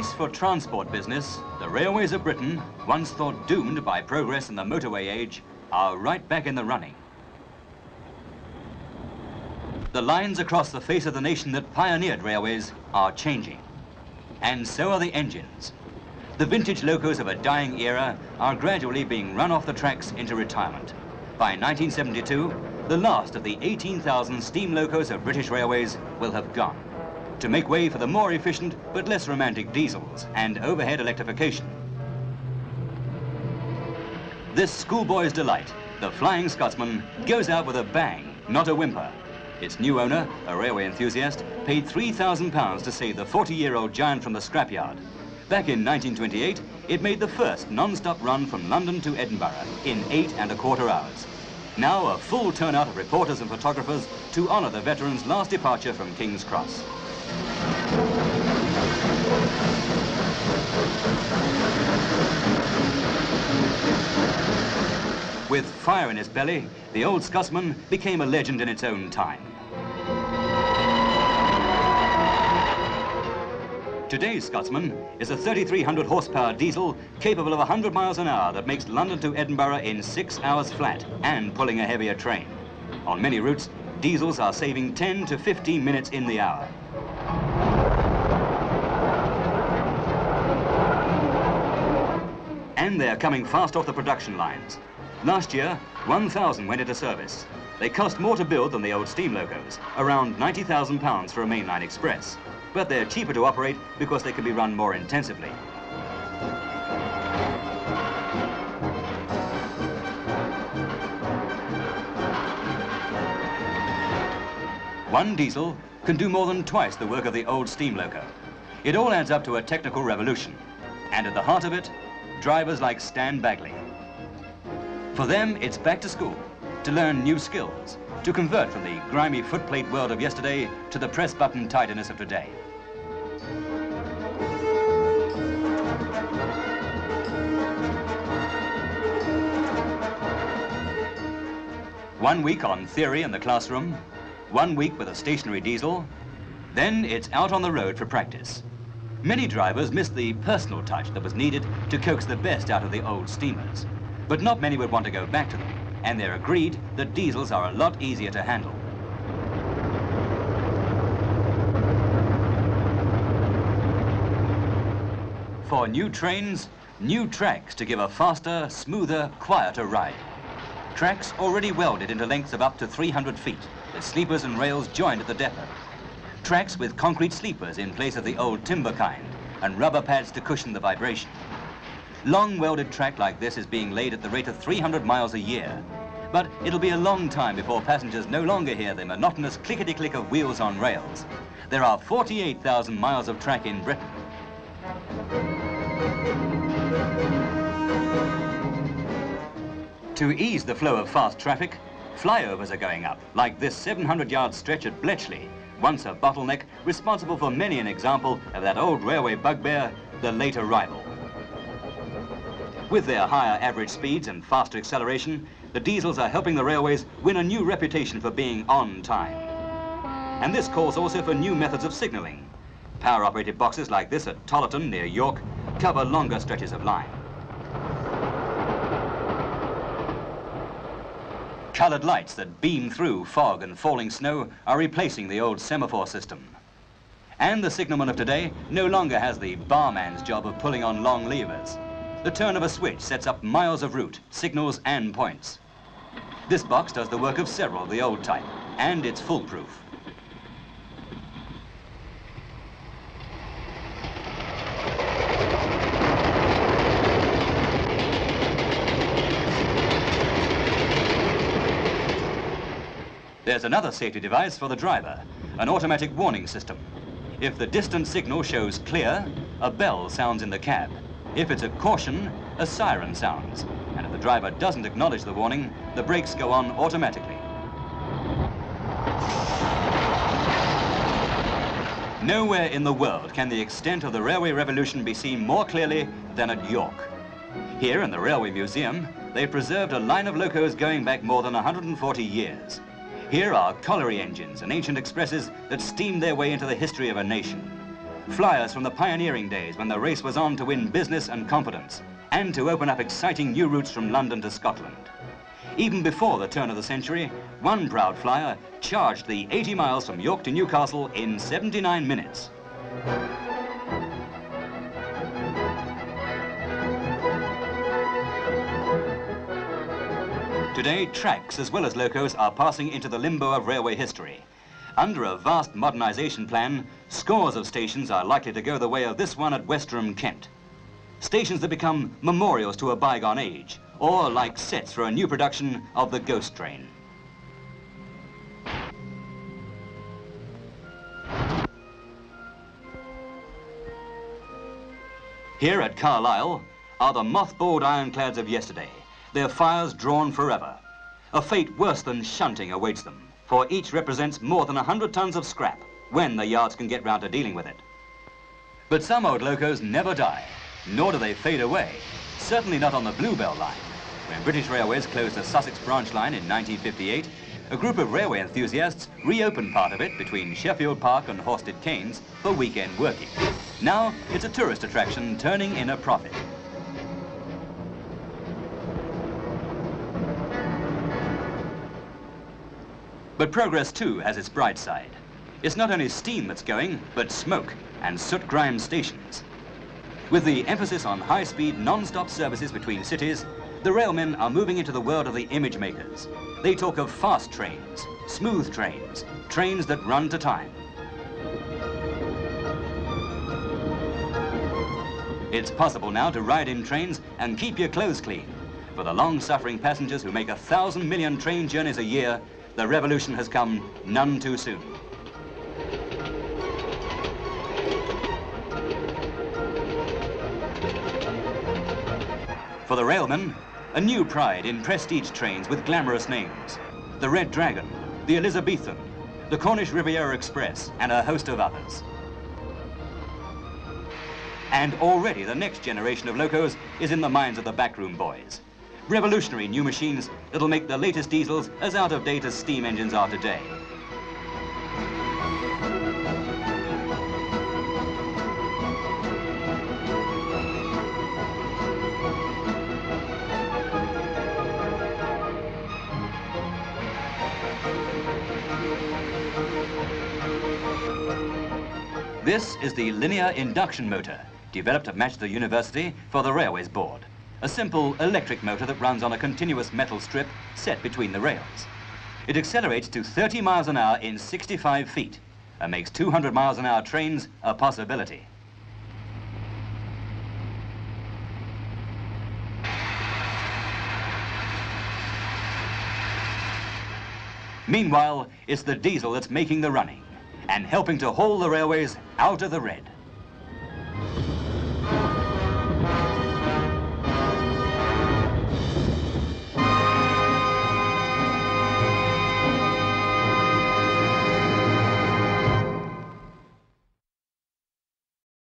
race for transport business, the railways of Britain, once thought doomed by progress in the motorway age, are right back in the running. The lines across the face of the nation that pioneered railways are changing. And so are the engines. The vintage locos of a dying era are gradually being run off the tracks into retirement. By 1972, the last of the 18,000 steam locos of British Railways will have gone to make way for the more efficient but less romantic diesels and overhead electrification. This schoolboy's delight, the Flying Scotsman, goes out with a bang, not a whimper. Its new owner, a railway enthusiast, paid £3,000 to save the 40-year-old giant from the scrapyard. Back in 1928, it made the first non-stop run from London to Edinburgh in eight and a quarter hours. Now a full turnout of reporters and photographers to honour the veteran's last departure from King's Cross. With fire in his belly, the old Scotsman became a legend in its own time. Today's Scotsman is a 3,300 horsepower diesel capable of 100 miles an hour that makes London to Edinburgh in six hours flat and pulling a heavier train. On many routes, diesels are saving 10 to 15 minutes in the hour. And they're coming fast off the production lines. Last year, 1,000 went into service. They cost more to build than the old steam locos, around £90,000 for a mainline express. But they're cheaper to operate because they can be run more intensively. One diesel can do more than twice the work of the old steam loco. It all adds up to a technical revolution. And at the heart of it, drivers like Stan Bagley. For them, it's back to school, to learn new skills, to convert from the grimy footplate world of yesterday to the press button tidiness of today. One week on theory in the classroom, one week with a stationary diesel, then it's out on the road for practice. Many drivers miss the personal touch that was needed to coax the best out of the old steamers. But not many would want to go back to them, and they're agreed that diesels are a lot easier to handle. For new trains, new tracks to give a faster, smoother, quieter ride. Tracks already welded into lengths of up to 300 feet, the sleepers and rails joined at the depot. Tracks with concrete sleepers in place of the old timber kind, and rubber pads to cushion the vibration. Long welded track like this is being laid at the rate of 300 miles a year. But it'll be a long time before passengers no longer hear the monotonous clickety-click of wheels on rails. There are 48,000 miles of track in Britain. To ease the flow of fast traffic, flyovers are going up, like this 700-yard stretch at Bletchley, once a bottleneck responsible for many an example of that old railway bugbear, the late arrival. With their higher average speeds and faster acceleration, the diesels are helping the railways win a new reputation for being on time. And this calls also for new methods of signalling. Power-operated boxes like this at Tollerton near York cover longer stretches of line. Coloured lights that beam through fog and falling snow are replacing the old semaphore system. And the signalman of today no longer has the barman's job of pulling on long levers. The turn of a switch sets up miles of route, signals and points. This box does the work of several of the old type, and it's foolproof. There's another safety device for the driver, an automatic warning system. If the distant signal shows clear, a bell sounds in the cab. If it's a caution, a siren sounds. And if the driver doesn't acknowledge the warning, the brakes go on automatically. Nowhere in the world can the extent of the railway revolution be seen more clearly than at York. Here in the Railway Museum, they've preserved a line of locos going back more than 140 years. Here are colliery engines and ancient expresses that steamed their way into the history of a nation. Flyers from the pioneering days when the race was on to win business and confidence and to open up exciting new routes from London to Scotland. Even before the turn of the century, one proud flyer charged the 80 miles from York to Newcastle in 79 minutes. Today, tracks as well as locos are passing into the limbo of railway history. Under a vast modernisation plan, scores of stations are likely to go the way of this one at Westerham, Kent. Stations that become memorials to a bygone age, or like sets for a new production of the Ghost Train. Here at Carlisle are the mothballed ironclads of yesterday, their fires drawn forever. A fate worse than shunting awaits them, for each represents more than 100 tons of scrap when the yards can get round to dealing with it. But some old locos never die, nor do they fade away, certainly not on the Bluebell line. When British Railways closed the Sussex branch line in 1958, a group of railway enthusiasts reopened part of it between Sheffield Park and Horsted Keynes for weekend working. Now it's a tourist attraction turning in a profit. But progress too has its bright side. It's not only steam that's going, but smoke and soot-grimed stations. With the emphasis on high-speed, non-stop services between cities, the railmen are moving into the world of the image makers. They talk of fast trains, smooth trains, trains that run to time. It's possible now to ride in trains and keep your clothes clean. For the long-suffering passengers who make a thousand million train journeys a year, the revolution has come none too soon. For the railmen, a new pride in prestige trains with glamorous names. The Red Dragon, the Elizabethan, the Cornish Riviera Express, and a host of others. And already the next generation of locos is in the minds of the backroom boys. Revolutionary new machines that'll make the latest diesels as out of date as steam engines are today. This is the linear induction motor, developed at Manchester University for the Railways Board. A simple electric motor that runs on a continuous metal strip set between the rails. It accelerates to 30 miles an hour in 65 feet and makes 200 miles an hour trains a possibility. Meanwhile, it's the diesel that's making the running and helping to haul the railways out of the red.